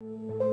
Thank you.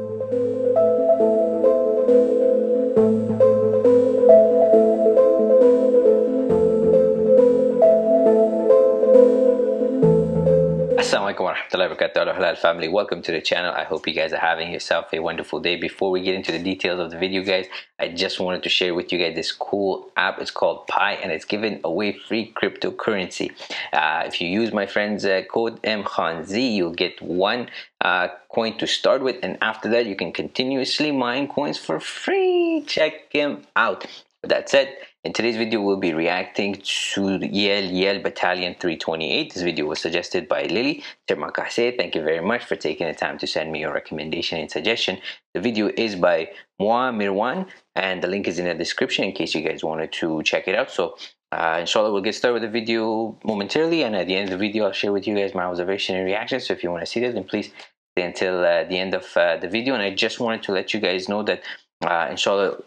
Assalamualaikum warahmatullahi wabarakatuh. Halal family. Welcome to the channel. I hope you guys are having yourself a wonderful day. Before we get into the details of the video guys I just wanted to share with you guys this cool app. It's called Pi and it's giving away free cryptocurrency. Uh, if you use my friend's uh, code MKhanZ you'll get one uh, coin to start with. And after that you can continuously mine coins for free. Check him out that said in today's video, we'll be reacting to Yel Yel Battalion 328. This video was suggested by Lily Termakase. Thank you very much for taking the time to send me your recommendation and suggestion. The video is by Moa Mirwan, and the link is in the description in case you guys wanted to check it out. So, uh, inshallah, we'll get started with the video momentarily, and at the end of the video, I'll share with you guys my observation and reaction. So, if you want to see that, then please stay until uh, the end of uh, the video. And I just wanted to let you guys know that, uh, inshallah,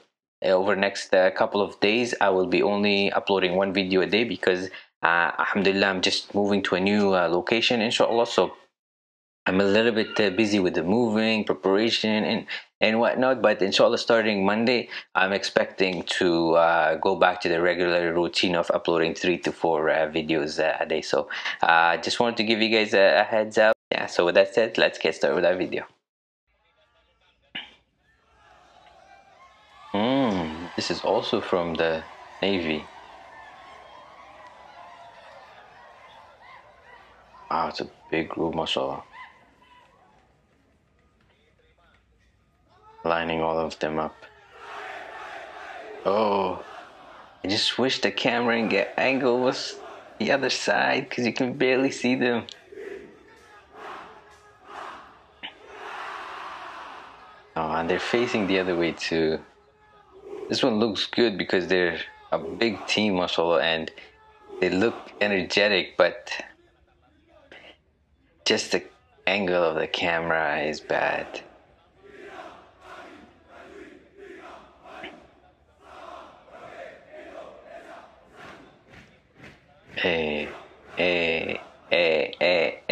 over the next uh, couple of days i will be only uploading one video a day because uh, alhamdulillah i'm just moving to a new uh, location inshallah. So i'm a little bit uh, busy with the moving preparation and and whatnot but inshallah starting monday i'm expecting to uh, go back to the regular routine of uploading three to four uh, videos a day. So i just wanted to give you guys a, a heads up. Yeah so with that said let's get started with our video this is also from the Navy. Ah, it's a big group, mashallah. Lining all of them up. Oh, I just wish the camera and get angle was the other side because you can barely see them. Oh, and they're facing the other way too. This one looks good because they're a big team, mashallah, and they look energetic, but just the angle of the camera is bad. Hey, hey, hey, hey.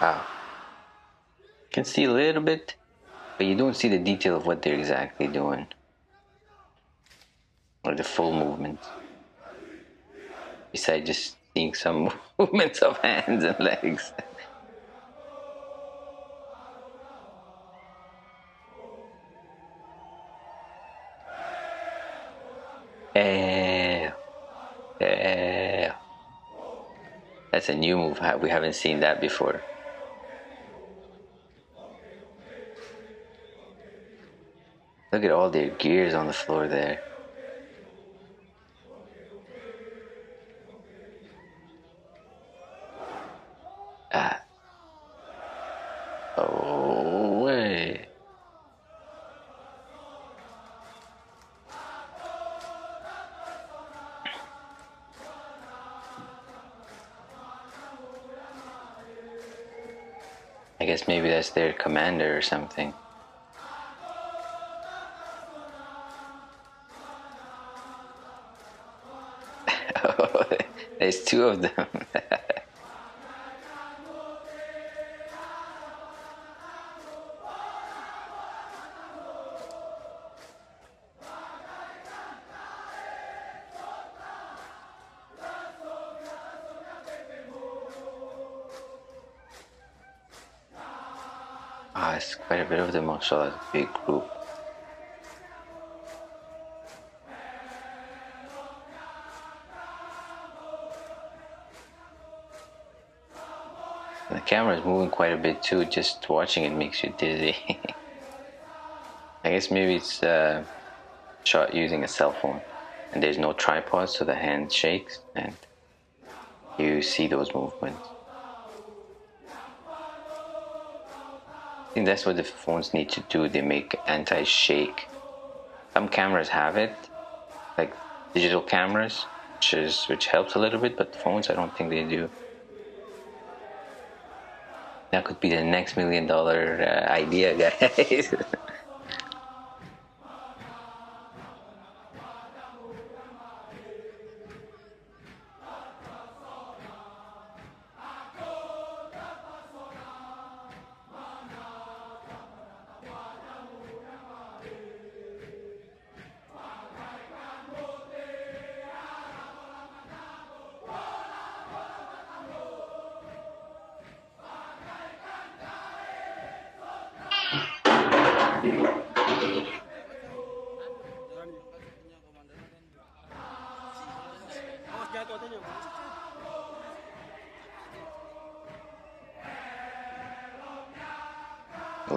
Wow. You can see a little bit, but you don't see the detail of what they're exactly doing. Or the full movement. Besides just seeing some movements of hands and legs. Eh, eh. That's a new move. We haven't seen that before. Look at all their gears on the floor there. Ah. Oh, way. I guess maybe that's their commander or something. There's two of them. ah, it's quite a bit of them, a big group. The camera is moving quite a bit too, just watching it makes you dizzy. I guess maybe it's uh, shot using a cell phone and there's no tripod so the hand shakes and you see those movements. I think that's what the phones need to do, they make anti-shake. Some cameras have it, like digital cameras, which, is, which helps a little bit, but phones I don't think they do. That could be the next million dollar uh, idea, guys.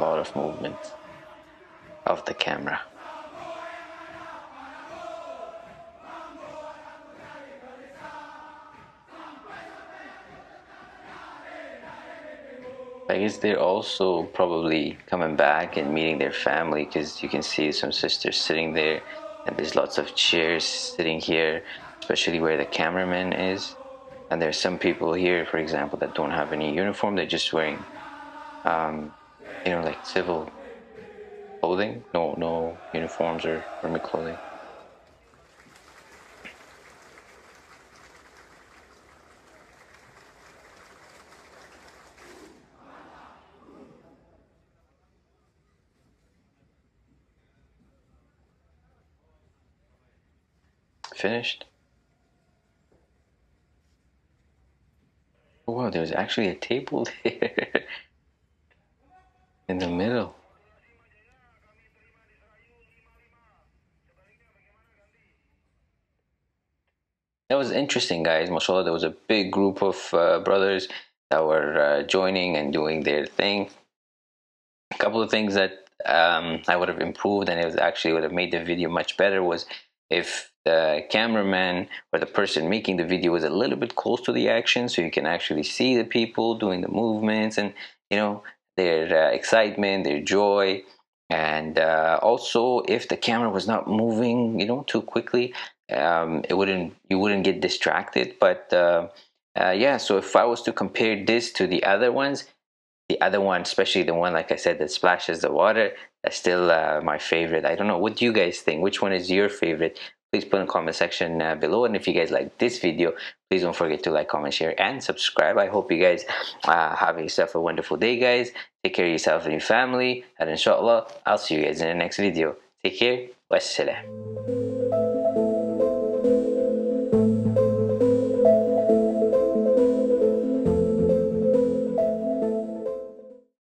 lot of movement of the camera. I guess they're also probably coming back and meeting their family because you can see some sisters sitting there and there's lots of chairs sitting here, especially where the cameraman is. And there's some people here, for example, that don't have any uniform. They're just wearing, um, you know, like civil clothing. No, no uniforms or army clothing. finished. Oh, wow, there's actually a table there in the middle. That was interesting, guys. Mashallah, there was a big group of uh, brothers that were uh, joining and doing their thing. A couple of things that um, I would have improved and it was actually would have made the video much better was if the cameraman or the person making the video was a little bit close to the action so you can actually see the people doing the movements and you know their uh, excitement their joy and uh, also if the camera was not moving you know too quickly um, it wouldn't you wouldn't get distracted. But uh, uh yeah so if I was to compare this to the other ones the other one especially the one like I said that splashes the water that's still uh, my favorite. I don't know what do you guys think? Which one is your favorite please put in comment section uh, below. And if you guys like this video please don't forget to like comment share and subscribe. I hope you guys uh, have yourself a wonderful day guys. Take care of yourself and your family. And inshallah i'll see you guys in the next video. Take care. Wassalam